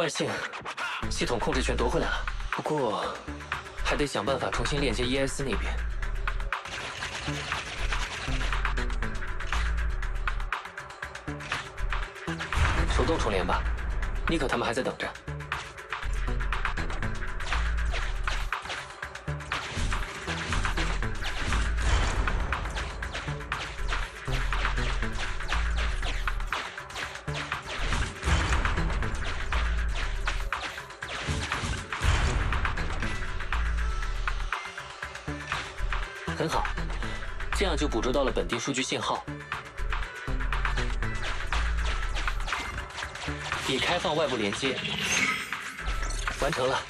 万幸，系统控制权夺回来了。不过，还得想办法重新链接 E.S 那边。手动重连吧，妮可他们还在等着。很好，这样就捕捉到了本地数据信号。已开放外部连接，完成了。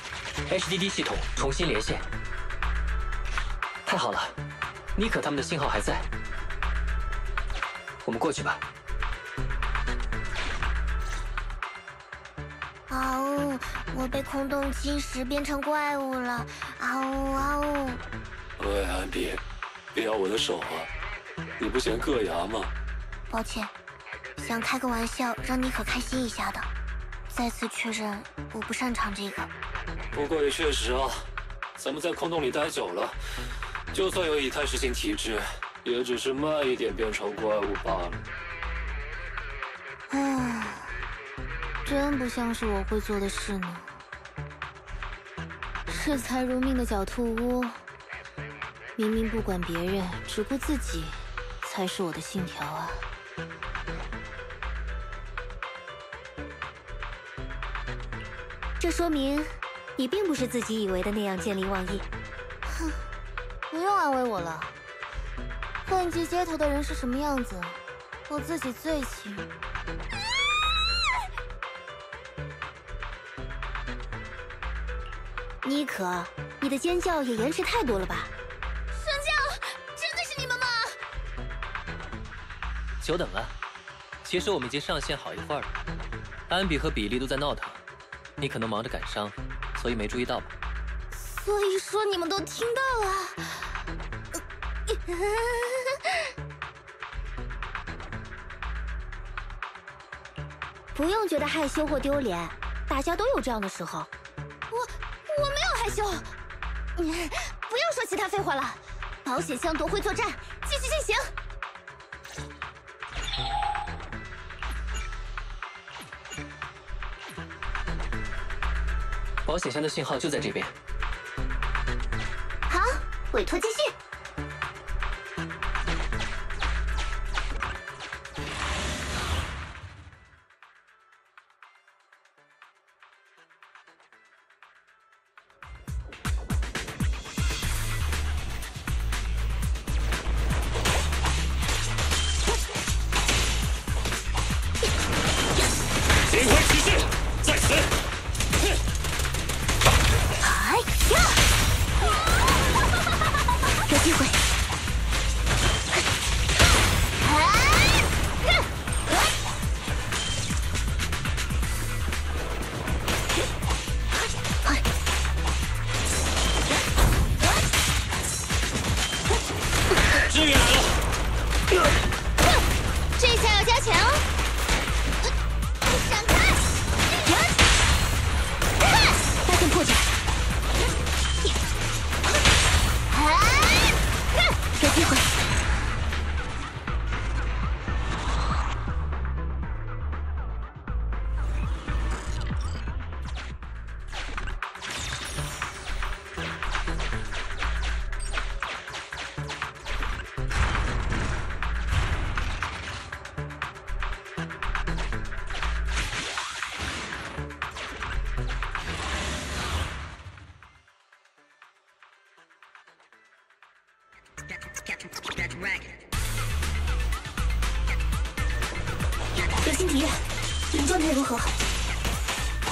HDD 系统重新连线，太好了，妮可他们的信号还在，我们过去吧。啊呜！我被空洞侵蚀，变成怪物了！啊呜啊呜！喂，安比，别咬我的手啊！你不嫌硌牙吗？抱歉，想开个玩笑，让妮可开心一下的。再次确认，我不擅长这个。不过也确实啊，咱们在空洞里待久了，就算有以太实性体质，也只是慢一点变成怪物罢了。唉，真不像是我会做的事呢。视财如命的狡兔屋，明明不管别人，只顾自己，才是我的信条啊。这说明，你并不是自己以为的那样见利忘义。哼，不用安慰我了。混迹街头的人是什么样子，我自己最清。妮可，你的尖叫也延迟太多了吧？久等了。其实我们已经上线好一会儿了。安比和比利都在闹腾。你可能忙着赶伤，所以没注意到吧？所以说你们都听到了。不用觉得害羞或丢脸，大家都有这样的时候。我我没有害羞。你不要说其他废话了。保险箱夺回作战，继续进行。保险箱的信号就在这边。好，委托继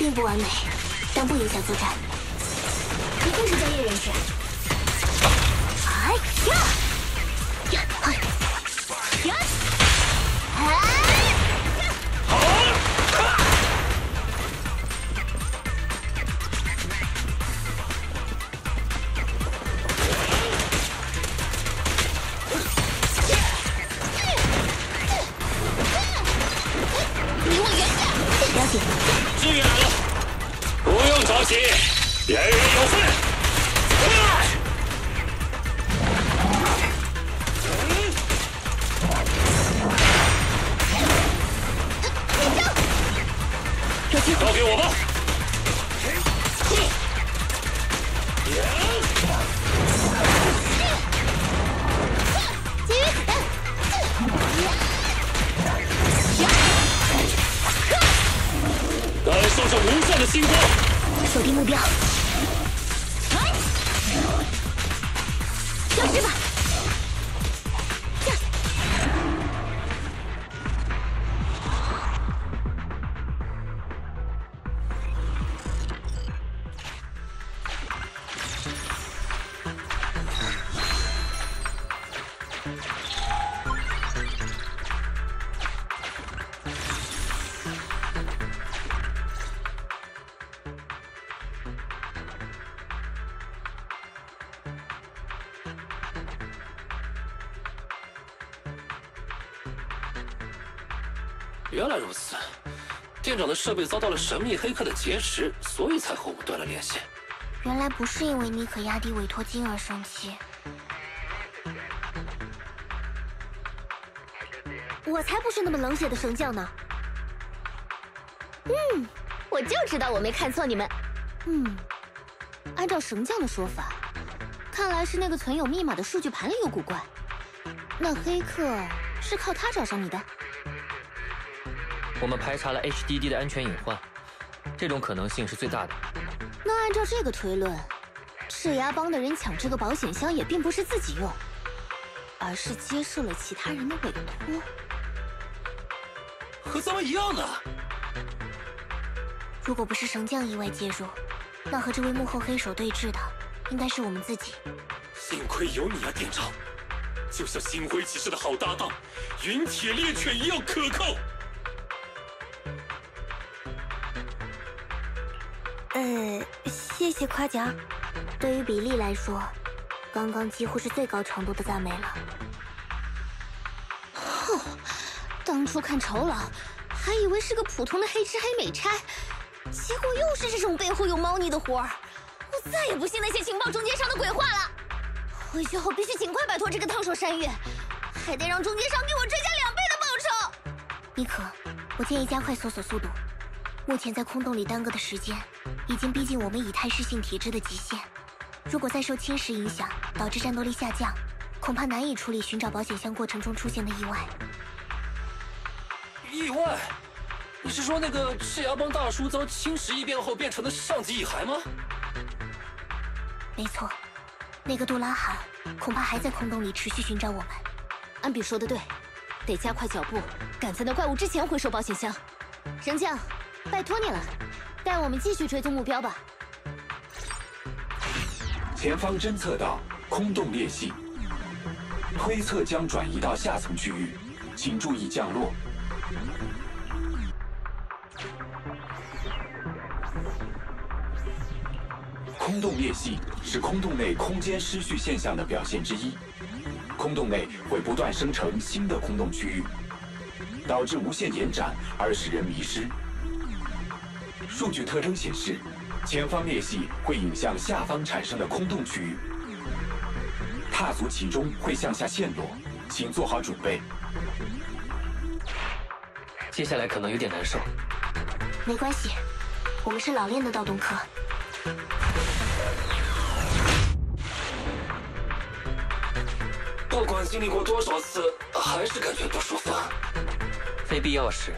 并不完美，但不影响作战。一定是专业人士。哎呀！敌人有罪。店长的设备遭到了神秘黑客的劫持，所以才和我们断了联系。原来不是因为妮可压低委托金而生气，我才不是那么冷血的神将呢。嗯，我就知道我没看错你们。嗯，按照神将的说法，看来是那个存有密码的数据盘里有古怪。那黑客是靠他找上你的？我们排查了 HDD 的安全隐患，这种可能性是最大的。那按照这个推论，赤牙帮的人抢这个保险箱也并不是自己用，而是接受了其他人的委托。和咱们一样的。如果不是神将意外介入，那和这位幕后黑手对峙的，应该是我们自己。幸亏有你啊，店长，就像星辉骑士的好搭档，云铁猎犬一样可靠。呃，谢谢夸奖。对于比利来说，刚刚几乎是最高程度的赞美了。哼，当初看酬劳，还以为是个普通的黑吃黑美差，结果又是这种背后有猫腻的活儿。我再也不信那些情报中间商的鬼话了。回去后必须尽快摆脱这个烫手山芋，还得让中间商给我追加两倍的报酬。妮可，我建议加快搜索速度。目前在空洞里耽搁的时间，已经逼近我们以太噬性体质的极限。如果再受侵蚀影响，导致战斗力下降，恐怕难以处理寻找保险箱过程中出现的意外。意外？你是说那个赤牙帮大叔遭侵蚀异变后变成的上级蚁骸吗？没错，那个杜拉罕恐怕还在空洞里持续寻找我们。安比说的对，得加快脚步，赶在那怪物之前回收保险箱。神将。拜托你了，带我们继续追踪目标吧。前方侦测到空洞裂隙，推测将转移到下层区域，请注意降落。空洞裂隙是空洞内空间失序现象的表现之一，空洞内会不断生成新的空洞区域，导致无限延展而使人迷失。数据特征显示，前方裂隙会引向下方产生的空洞区域，踏足其中会向下陷落，请做好准备。接下来可能有点难受。没关系，我们是老练的盗洞客。不管经历过多少次，还是感觉不舒服。非必要时，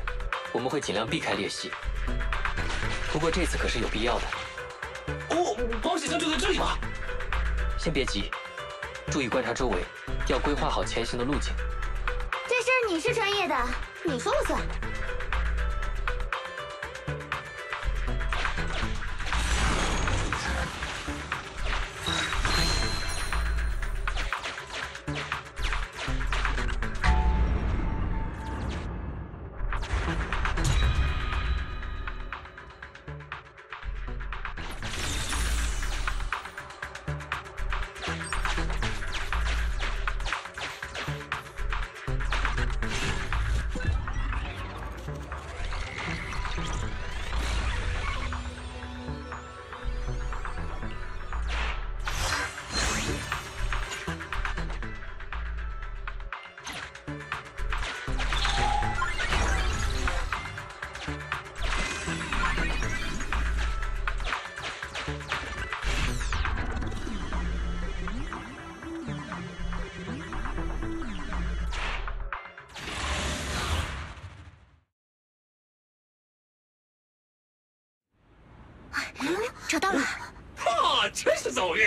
我们会尽量避开裂隙。不过这次可是有必要的。哦，保险箱就在这里吗？先别急，注意观察周围，要规划好前行的路径。这事儿你是专业的，你说了算。真是走运！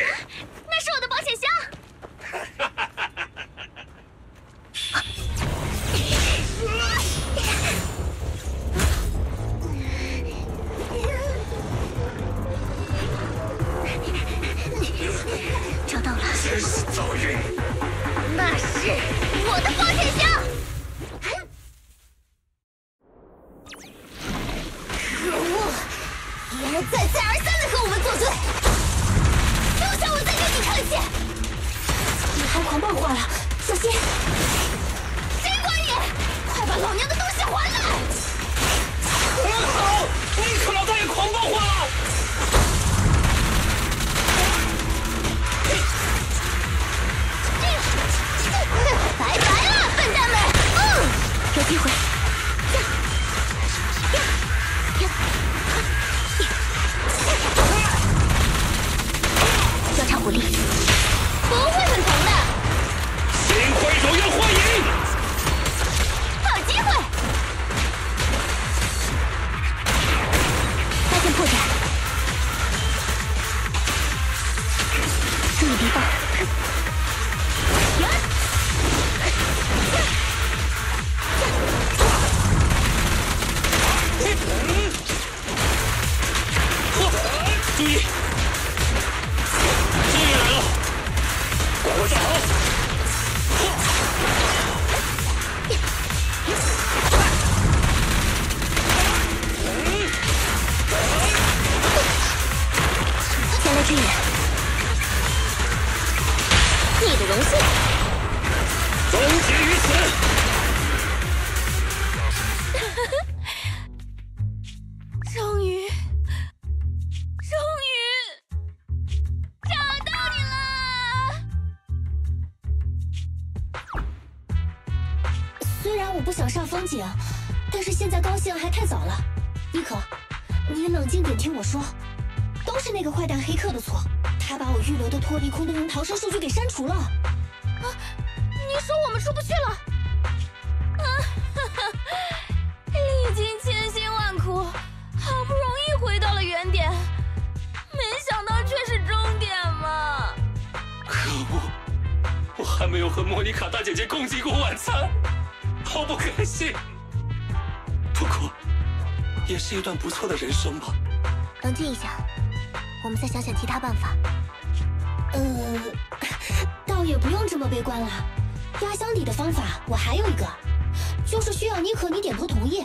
他把我预留的脱离空洞人逃生数据给删除了。啊你说我们出不去了？啊，哈哈，历经千辛万苦，好不容易回到了原点，没想到却是终点嘛！可恶，我还没有和莫妮卡大姐姐共进过晚餐，好不开心。不过，也是一段不错的人生吧。冷静一下，我们再想想其他办法。呃，倒也不用这么悲观啦。压箱底的方法我还有一个，就是需要妮可你点头同意。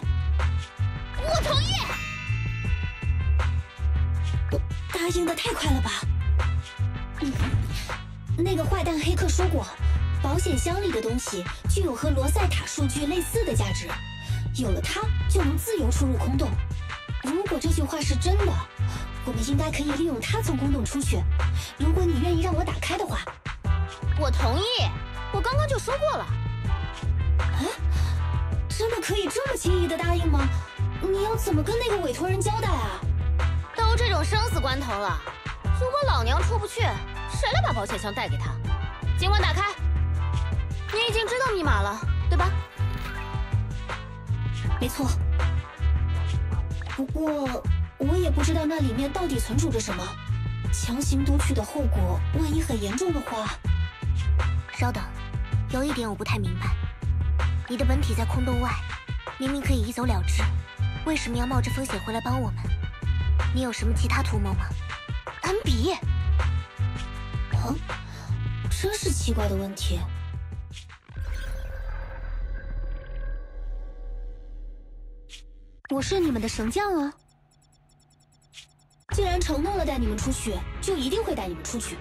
我同意。答应的太快了吧？那个坏蛋黑客说过，保险箱里的东西具有和罗塞塔数据类似的价值，有了它就能自由出入空洞。如果这句话是真的，我们应该可以利用它从宫洞出去。如果你愿意让我打开的话，我同意，我刚刚就说过了。啊，真的可以这么轻易的答应吗？你要怎么跟那个委托人交代啊？都这种生死关头了，如果老娘出不去，谁来把保险箱带给他？尽管打开。你已经知道密码了，对吧？没错。不过我也不知道那里面到底存储着什么，强行读取的后果，万一很严重的话……稍等，有一点我不太明白，你的本体在空洞外，明明可以一走了之，为什么要冒着风险回来帮我们？你有什么其他图谋吗？安比，啊，真是奇怪的问题。我是你们的神将啊！既然承诺了带你们出去，就一定会带你们出去。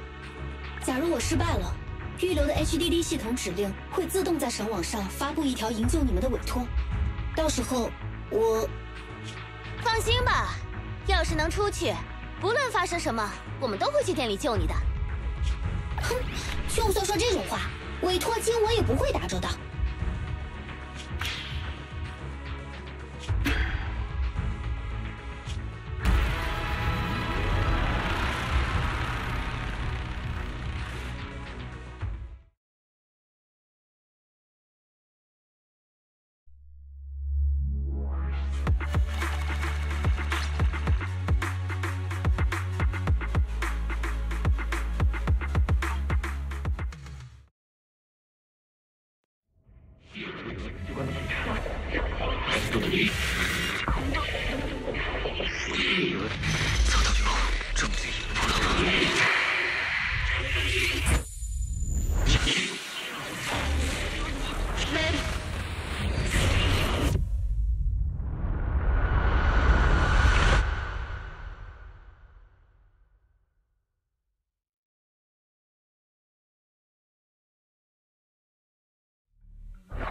假如我失败了，预留的 HDD 系统指令会自动在神网上发布一条营救你们的委托。到时候我放心吧，要是能出去，不论发生什么，我们都会去店里救你的。哼，就算说这种话，委托金我也不会打折的。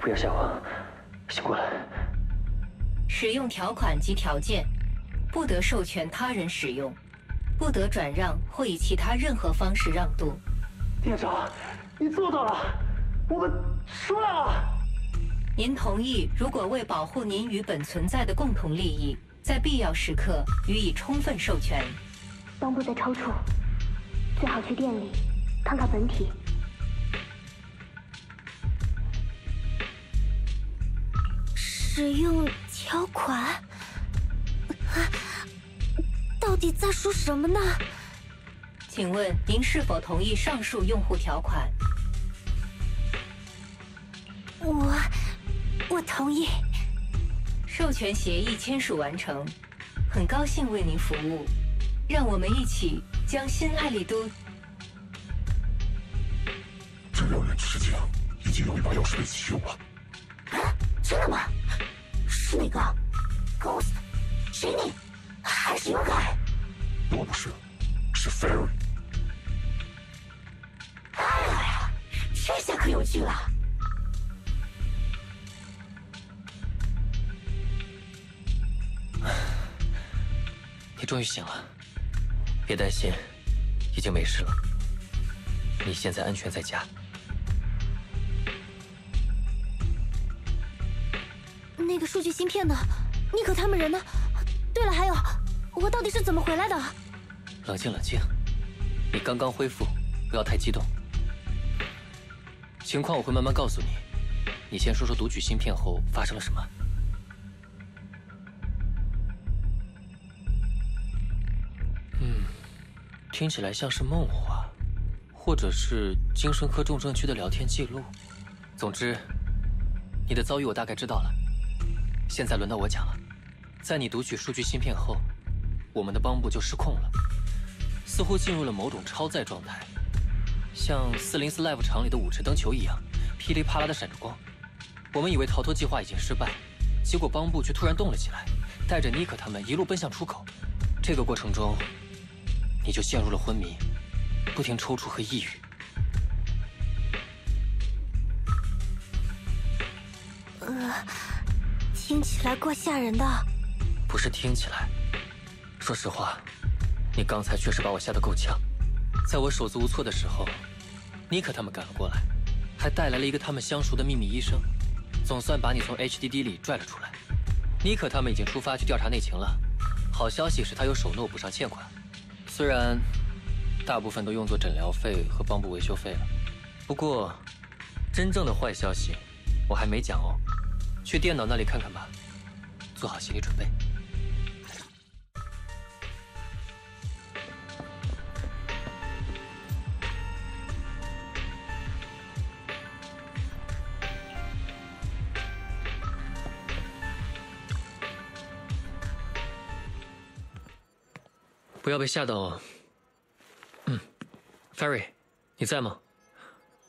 不要吓我，醒过来。使用条款及条件：不得授权他人使用，不得转让或以其他任何方式让渡。店长，你做到了，我们出来了。您同意，如果为保护您与本存在的共同利益，在必要时刻予以充分授权。帮部在抽搐，最好去店里看看本体。使用条款？啊到底在说什么呢？请问您是否同意上述用户条款？我，我同意。授权协议签署完成，很高兴为您服务。让我们一起将新爱丽都。这让人吃惊已经有一把钥匙被启用了。啊真的吗？是那个 Ghost、Jenny 还是勇敢？我不是，是 Fairy。哎呀，这下可有趣了。你终于醒了，别担心，已经没事了。你现在安全在家。那个数据芯片呢？妮可他们人呢？对了，还有，我到底是怎么回来的？冷静冷静，你刚刚恢复，不要太激动。情况我会慢慢告诉你。你先说说读取芯片后发生了什么。嗯，听起来像是梦话，或者是精神科重症区的聊天记录。总之，你的遭遇我大概知道了。现在轮到我讲了，在你读取数据芯片后，我们的帮部就失控了，似乎进入了某种超载状态，像四零四 Live 厂里的舞池灯球一样，噼里啪啦的闪着光。我们以为逃脱计划已经失败，结果帮部却突然动了起来，带着妮可他们一路奔向出口。这个过程中，你就陷入了昏迷，不停抽搐和抑郁。呃，听起来怪吓人的。不是听起来，说实话，你刚才确实把我吓得够呛。在我手足无措的时候，妮可他们赶了过来，还带来了一个他们相熟的秘密医生，总算把你从 HDD 里拽了出来。妮可他们已经出发去调查内情了。好消息是他有手诺补上欠款，虽然大部分都用作诊疗费和帮部维修费了。不过，真正的坏消息我还没讲哦。去电脑那里看看吧，做好心理准备。不要被吓到哦。嗯，Ferry，你在吗？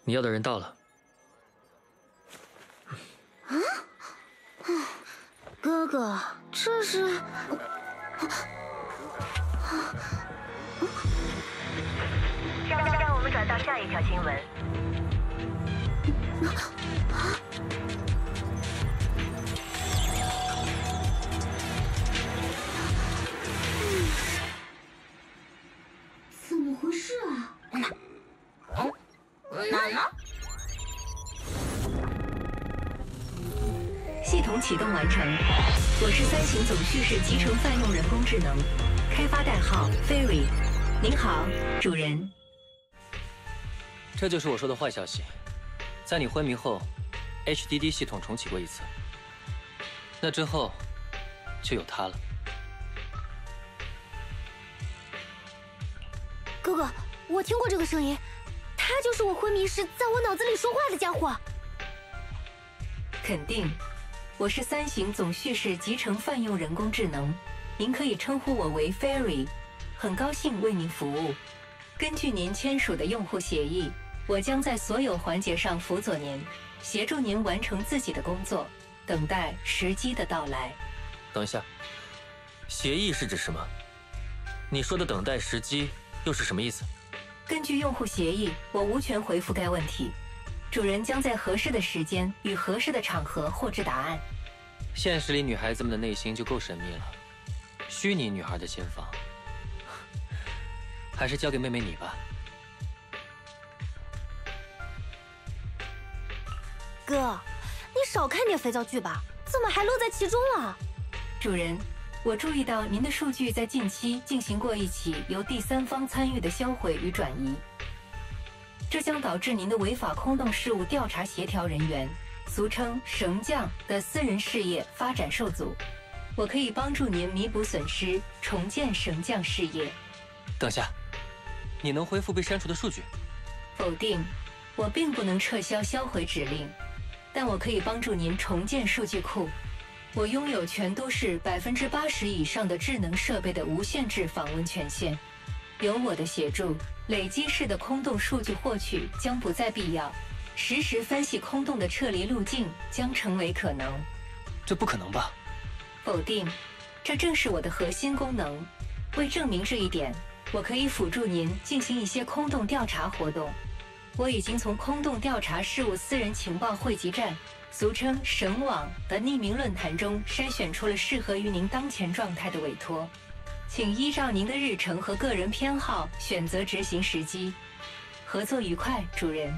你要的人到了。啊哥哥，这是……让让我们转到下一条新闻。启动完成，我是三型总叙事集成泛用人工智能，开发代号 Fairy。您好，主人。这就是我说的坏消息，在你昏迷后，HDD 系统重启过一次，那之后就有他了。哥哥，我听过这个声音，他就是我昏迷时在我脑子里说话的家伙。肯定，我是三型总叙事集成泛用人工智能，您可以称呼我为 Fairy。很高兴为您服务。根据您签署的用户协议，我将在所有环节上辅佐您，协助您完成自己的工作，等待时机的到来。等一下，协议是指什么？你说的等待时机又是什么意思？根据用户协议，我无权回复该问题。主人将在合适的时间与合适的场合获知答案。现实里女孩子们的内心就够神秘了，虚拟女孩的心房，还是交给妹妹你吧。哥，你少看点肥皂剧吧，怎么还乐在其中了？主人，我注意到您的数据在近期进行过一起由第三方参与的销毁与转移，这将导致您的违法空洞事务调查协调人员。俗称“绳匠”的私人事业发展受阻，我可以帮助您弥补损失，重建绳匠事业。等下，你能恢复被删除的数据？否定，我并不能撤销销毁指令，但我可以帮助您重建数据库。我拥有全都市百分之八十以上的智能设备的无限制访问权限，有我的协助，累积式的空洞数据获取将不再必要。实时分析空洞的撤离路径将成为可能，这不可能吧？否定，这正是我的核心功能。为证明这一点，我可以辅助您进行一些空洞调查活动。我已经从空洞调查事务私人情报汇集站（俗称“神网”）的匿名论坛中筛选出了适合于您当前状态的委托，请依照您的日程和个人偏好选择执行时机。合作愉快，主人。